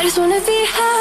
I just wanna be high